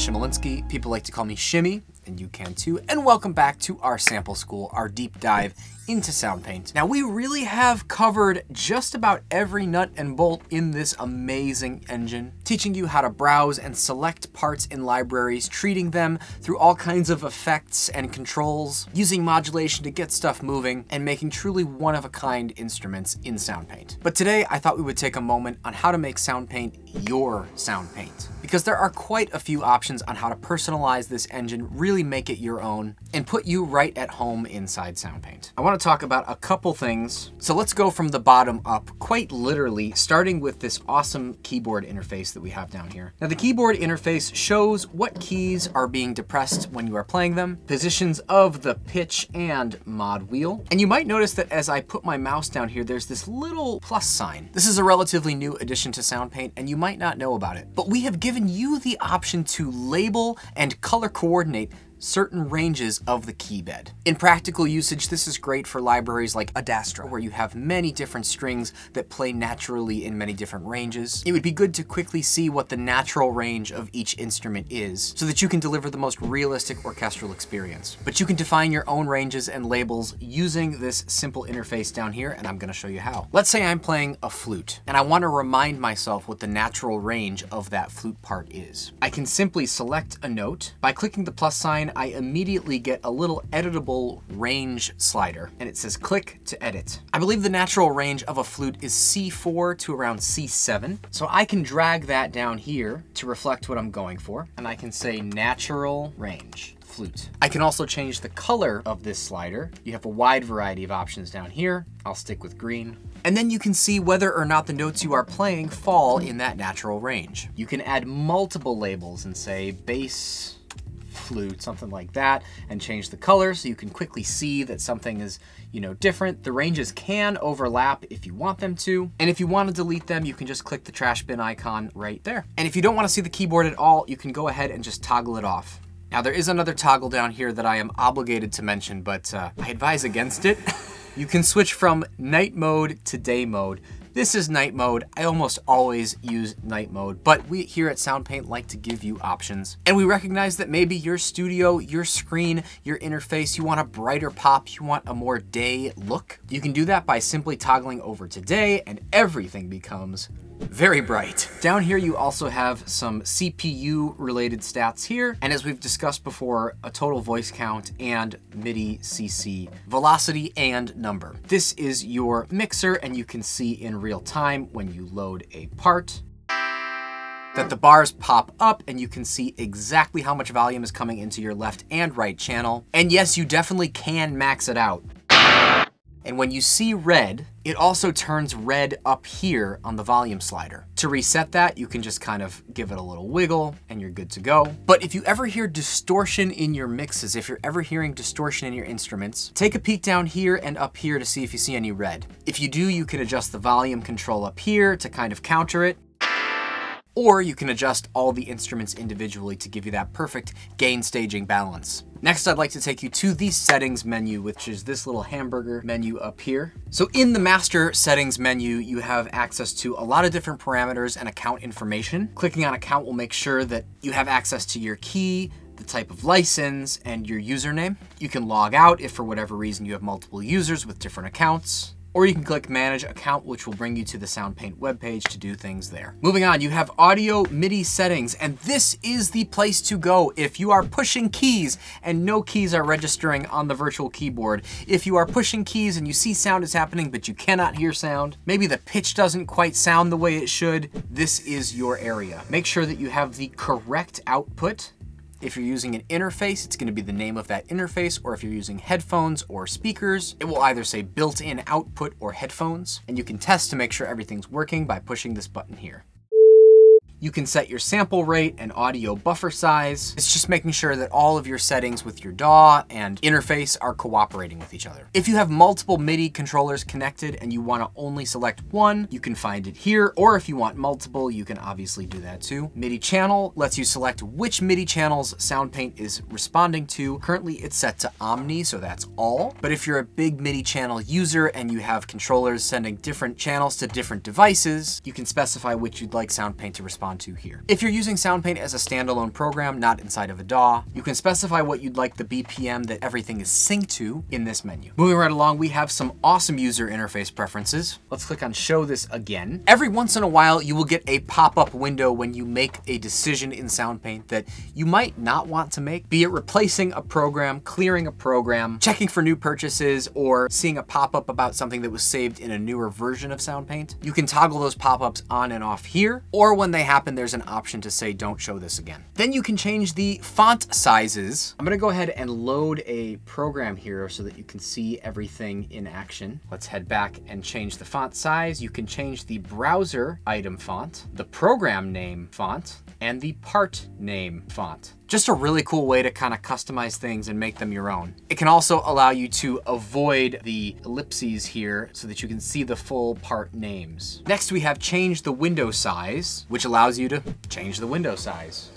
Shimolinski. People like to call me Shimmy, and you can too. And welcome back to our sample school, our deep dive into SoundPaint. Now we really have covered just about every nut and bolt in this amazing engine, teaching you how to browse and select parts in libraries, treating them through all kinds of effects and controls, using modulation to get stuff moving, and making truly one-of-a-kind instruments in SoundPaint. But today I thought we would take a moment on how to make SoundPaint your SoundPaint because there are quite a few options on how to personalize this engine, really make it your own, and put you right at home inside SoundPaint. I want to talk about a couple things. So let's go from the bottom up, quite literally, starting with this awesome keyboard interface that we have down here. Now the keyboard interface shows what keys are being depressed when you are playing them, positions of the pitch and mod wheel. And you might notice that as I put my mouse down here, there's this little plus sign. This is a relatively new addition to SoundPaint, and you might not know about it. But we have given you the option to label and color coordinate certain ranges of the key bed. In practical usage, this is great for libraries like Adastra, where you have many different strings that play naturally in many different ranges. It would be good to quickly see what the natural range of each instrument is, so that you can deliver the most realistic orchestral experience. But you can define your own ranges and labels using this simple interface down here, and I'm gonna show you how. Let's say I'm playing a flute, and I wanna remind myself what the natural range of that flute part is. I can simply select a note. By clicking the plus sign, I immediately get a little editable range slider and it says click to edit. I believe the natural range of a flute is C4 to around C7. So I can drag that down here to reflect what I'm going for. And I can say natural range flute. I can also change the color of this slider. You have a wide variety of options down here. I'll stick with green. And then you can see whether or not the notes you are playing fall in that natural range. You can add multiple labels and say bass, flute, something like that, and change the color so you can quickly see that something is, you know, different. The ranges can overlap if you want them to. And if you want to delete them, you can just click the trash bin icon right there. And if you don't want to see the keyboard at all, you can go ahead and just toggle it off. Now there is another toggle down here that I am obligated to mention, but uh, I advise against it. you can switch from night mode to day mode. This is night mode. I almost always use night mode, but we here at SoundPaint like to give you options. And we recognize that maybe your studio, your screen, your interface, you want a brighter pop, you want a more day look. You can do that by simply toggling over to day and everything becomes very bright. Down here you also have some CPU related stats here, and as we've discussed before, a total voice count and MIDI CC velocity and number. This is your mixer and you can see in real time when you load a part that the bars pop up and you can see exactly how much volume is coming into your left and right channel. And yes, you definitely can max it out. And when you see red, it also turns red up here on the volume slider. To reset that, you can just kind of give it a little wiggle and you're good to go. But if you ever hear distortion in your mixes, if you're ever hearing distortion in your instruments, take a peek down here and up here to see if you see any red. If you do, you can adjust the volume control up here to kind of counter it or you can adjust all the instruments individually to give you that perfect gain staging balance. Next, I'd like to take you to the settings menu, which is this little hamburger menu up here. So in the master settings menu, you have access to a lot of different parameters and account information. Clicking on account will make sure that you have access to your key, the type of license, and your username. You can log out if for whatever reason you have multiple users with different accounts or you can click Manage Account, which will bring you to the SoundPaint webpage to do things there. Moving on, you have audio MIDI settings, and this is the place to go if you are pushing keys and no keys are registering on the virtual keyboard. If you are pushing keys and you see sound is happening, but you cannot hear sound, maybe the pitch doesn't quite sound the way it should, this is your area. Make sure that you have the correct output if you're using an interface, it's gonna be the name of that interface, or if you're using headphones or speakers, it will either say built-in output or headphones, and you can test to make sure everything's working by pushing this button here. You can set your sample rate and audio buffer size. It's just making sure that all of your settings with your DAW and interface are cooperating with each other. If you have multiple MIDI controllers connected and you wanna only select one, you can find it here, or if you want multiple, you can obviously do that too. MIDI channel lets you select which MIDI channels SoundPaint is responding to. Currently it's set to Omni, so that's all. But if you're a big MIDI channel user and you have controllers sending different channels to different devices, you can specify which you'd like SoundPaint to respond onto here. If you're using SoundPaint as a standalone program, not inside of a DAW, you can specify what you'd like the BPM that everything is synced to in this menu. Moving right along, we have some awesome user interface preferences. Let's click on show this again. Every once in a while, you will get a pop-up window when you make a decision in SoundPaint that you might not want to make, be it replacing a program, clearing a program, checking for new purchases, or seeing a pop-up about something that was saved in a newer version of SoundPaint. You can toggle those pop-ups on and off here, or when they happen, there's an option to say, don't show this again. Then you can change the font sizes. I'm gonna go ahead and load a program here so that you can see everything in action. Let's head back and change the font size. You can change the browser item font, the program name font, and the part name font. Just a really cool way to kind of customize things and make them your own. It can also allow you to avoid the ellipses here so that you can see the full part names. Next, we have change the window size, which allows you to change the window size.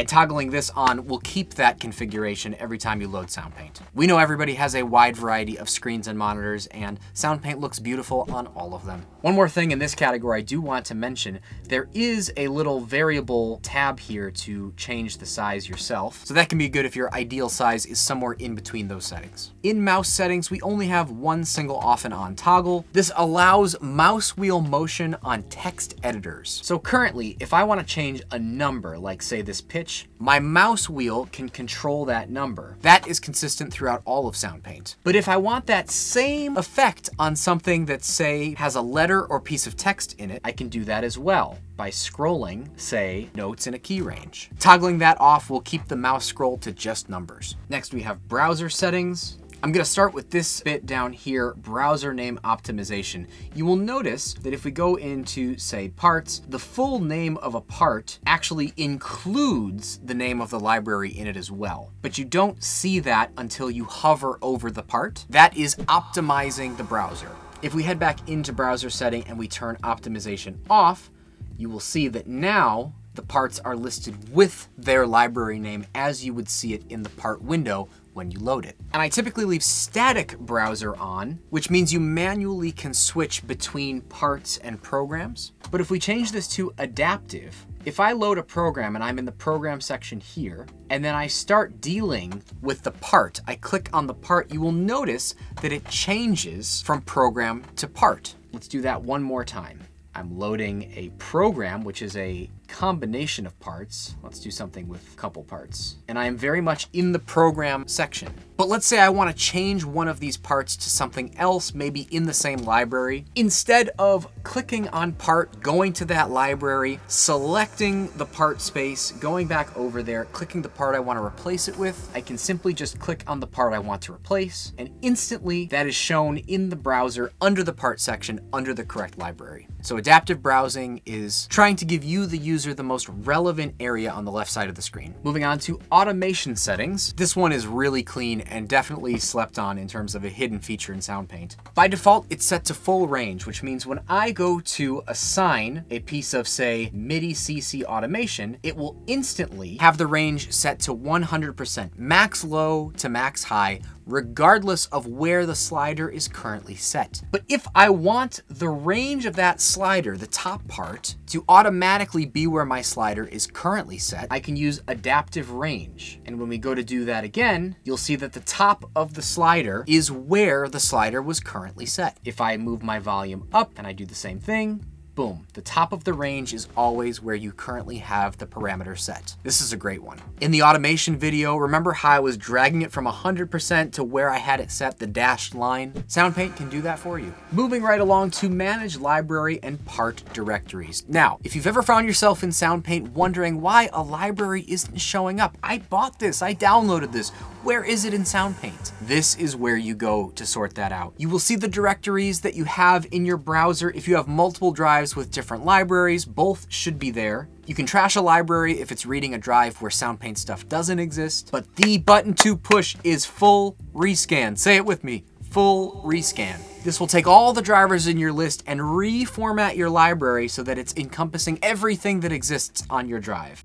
And toggling this on will keep that configuration every time you load SoundPaint. We know everybody has a wide variety of screens and monitors, and SoundPaint looks beautiful on all of them. One more thing in this category I do want to mention, there is a little variable tab here to change the size yourself, so that can be good if your ideal size is somewhere in between those settings. In mouse settings, we only have one single off and on toggle. This allows mouse wheel motion on text editors. So currently, if I want to change a number, like say this pitch, my mouse wheel can control that number. That is consistent throughout all of SoundPaint. But if I want that same effect on something that say has a letter or piece of text in it, I can do that as well by scrolling, say, notes in a key range. Toggling that off will keep the mouse scroll to just numbers. Next we have browser settings. I'm gonna start with this bit down here, browser name optimization. You will notice that if we go into, say, parts, the full name of a part actually includes the name of the library in it as well. But you don't see that until you hover over the part. That is optimizing the browser. If we head back into browser setting and we turn optimization off, you will see that now the parts are listed with their library name as you would see it in the part window when you load it. And I typically leave static browser on, which means you manually can switch between parts and programs. But if we change this to adaptive, if I load a program and I'm in the program section here, and then I start dealing with the part, I click on the part, you will notice that it changes from program to part. Let's do that one more time. I'm loading a program, which is a combination of parts. Let's do something with a couple parts. And I am very much in the program section. But let's say I want to change one of these parts to something else, maybe in the same library. Instead of clicking on part, going to that library, selecting the part space, going back over there, clicking the part I want to replace it with, I can simply just click on the part I want to replace, and instantly that is shown in the browser under the part section under the correct library. So adaptive browsing is trying to give you, the user, the most relevant area on the left side of the screen. Moving on to automation settings. This one is really clean and definitely slept on in terms of a hidden feature in SoundPaint. By default, it's set to full range, which means when I go to assign a piece of, say, MIDI CC automation, it will instantly have the range set to 100%, max low to max high, regardless of where the slider is currently set. But if I want the range of that slider, the top part, to automatically be where my slider is currently set, I can use adaptive range. And when we go to do that again, you'll see that the top of the slider is where the slider was currently set. If I move my volume up and I do the same thing, boom, the top of the range is always where you currently have the parameter set. This is a great one. In the automation video, remember how I was dragging it from 100% to where I had it set, the dashed line? SoundPaint can do that for you. Moving right along to manage library and part directories. Now, if you've ever found yourself in SoundPaint wondering why a library isn't showing up, I bought this, I downloaded this, where is it in SoundPaint? This is where you go to sort that out. You will see the directories that you have in your browser. If you have multiple drives with different libraries, both should be there. You can trash a library if it's reading a drive where SoundPaint stuff doesn't exist, but the button to push is full rescan. Say it with me, full rescan. This will take all the drivers in your list and reformat your library so that it's encompassing everything that exists on your drive.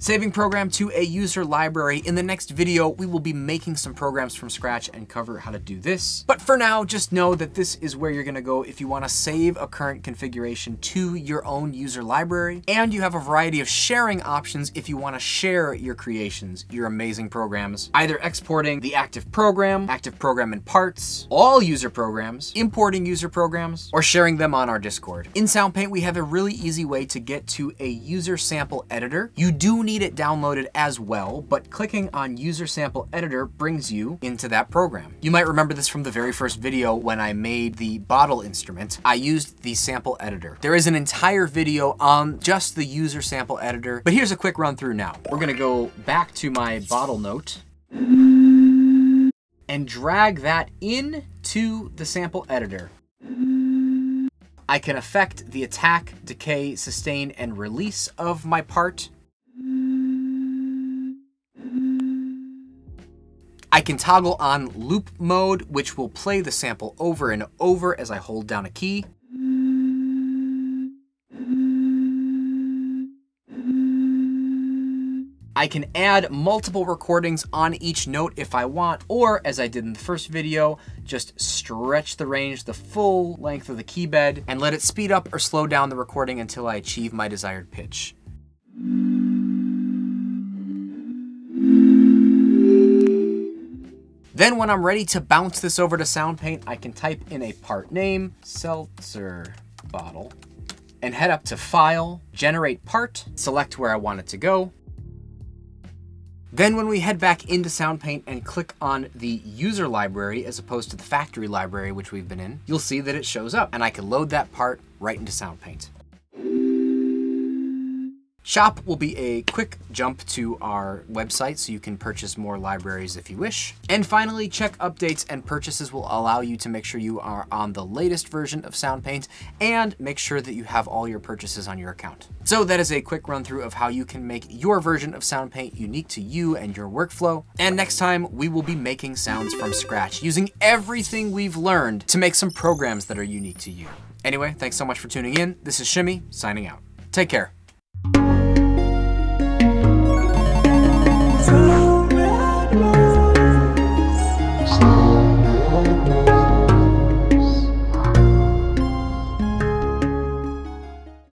Saving program to a user library. In the next video, we will be making some programs from scratch and cover how to do this. But for now, just know that this is where you're gonna go if you wanna save a current configuration to your own user library. And you have a variety of sharing options if you wanna share your creations, your amazing programs, either exporting the active program, active program in parts, all user programs, importing user programs, or sharing them on our Discord. In SoundPaint, we have a really easy way to get to a user sample editor. You do need it downloaded as well, but clicking on user sample editor brings you into that program. You might remember this from the very first video when I made the bottle instrument. I used the sample editor. There is an entire video on just the user sample editor, but here's a quick run through now. We're gonna go back to my bottle note and drag that into the sample editor. I can affect the attack, decay, sustain, and release of my part I can toggle on loop mode, which will play the sample over and over as I hold down a key. I can add multiple recordings on each note if I want, or as I did in the first video, just stretch the range the full length of the key bed and let it speed up or slow down the recording until I achieve my desired pitch. Then when I'm ready to bounce this over to SoundPaint, I can type in a part name, seltzer bottle, and head up to File, Generate Part, select where I want it to go. Then when we head back into SoundPaint and click on the user library as opposed to the factory library which we've been in, you'll see that it shows up and I can load that part right into SoundPaint. Shop will be a quick jump to our website so you can purchase more libraries if you wish. And finally, check updates and purchases will allow you to make sure you are on the latest version of SoundPaint and make sure that you have all your purchases on your account. So that is a quick run through of how you can make your version of SoundPaint unique to you and your workflow. And next time, we will be making sounds from scratch using everything we've learned to make some programs that are unique to you. Anyway, thanks so much for tuning in. This is Shimmy, signing out. Take care.